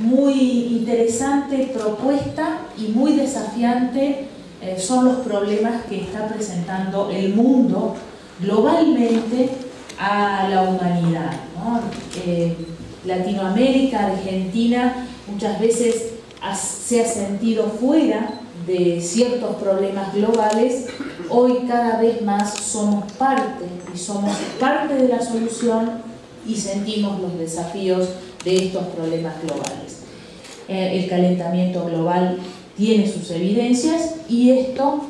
muy interesante propuesta y muy desafiante eh, son los problemas que está presentando el mundo globalmente a la humanidad. Eh, Latinoamérica, Argentina, muchas veces se ha sentido fuera de ciertos problemas globales, hoy cada vez más somos parte y somos parte de la solución y sentimos los desafíos de estos problemas globales. Eh, el calentamiento global tiene sus evidencias y esto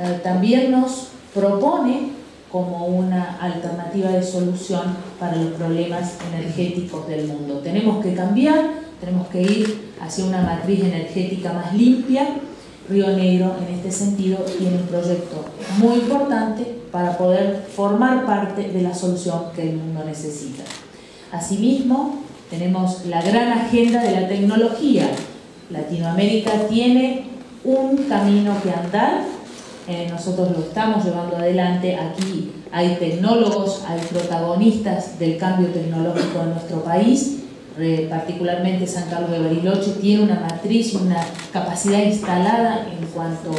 eh, también nos propone como una alternativa de solución para los problemas energéticos del mundo. Tenemos que cambiar, tenemos que ir hacia una matriz energética más limpia. Río Negro en este sentido tiene un proyecto muy importante para poder formar parte de la solución que el mundo necesita. Asimismo, tenemos la gran agenda de la tecnología. Latinoamérica tiene un camino que andar eh, nosotros lo estamos llevando adelante. Aquí hay tecnólogos, hay protagonistas del cambio tecnológico en nuestro país. particularmente San Carlos de Bariloche tiene una matriz una capacidad instalada en cuanto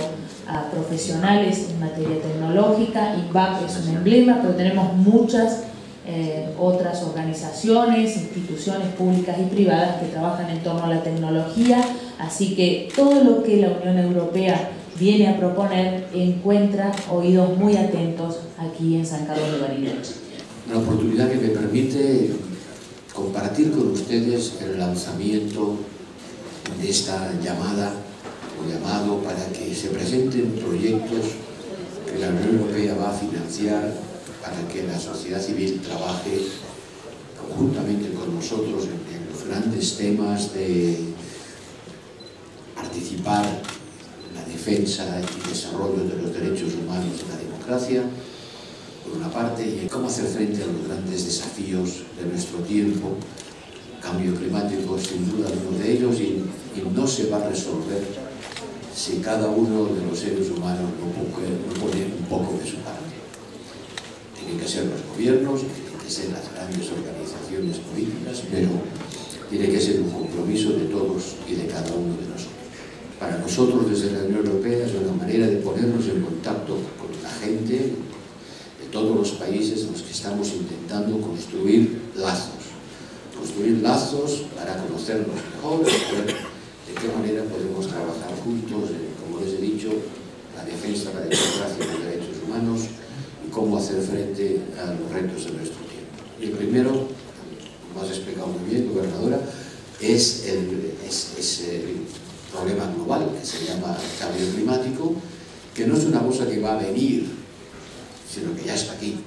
a profesionales en materia tecnológica. INVAP es un emblema, pero tenemos muchas eh, otras organizaciones, instituciones públicas y privadas que trabajan en torno a la tecnología. Así que todo lo que la Unión Europea viene a proponer encuentra oídos muy atentos aquí en San Carlos de Bariloche. Una oportunidad que me permite compartir con ustedes el lanzamiento de esta llamada o llamado para que se presenten proyectos que la Unión Europea va a financiar para que la sociedad civil trabaje conjuntamente con nosotros en los grandes temas de participar defensa y desarrollo de los derechos humanos y la democracia, por una parte, y cómo hacer frente a los grandes desafíos de nuestro tiempo. Cambio climático es sin duda uno de ellos y, no se va a resolver si cada uno de los seres humanos no pone un poco de su parte. Tienen que ser los gobiernos, tienen que ser las grandes organizaciones políticas, pero tiene que ser un compromiso de todos y de cada uno de nosotros para nosotros desde la Unión Europea es una manera de ponernos en contacto con la gente de todos los países en los que estamos intentando construir lazos. Construir lazos para conocernos mejor, de qué manera podemos trabajar juntos, como les he dicho, la defensa, la democracia y los derechos humanos cómo hacer frente a los retos de nuestro tiempo. Y el primero, como has explicado muy bien, gobernadora, es el, es, el problema global que se llama cambio climático, que no es una cosa que va a venir, sino que ya está aquí.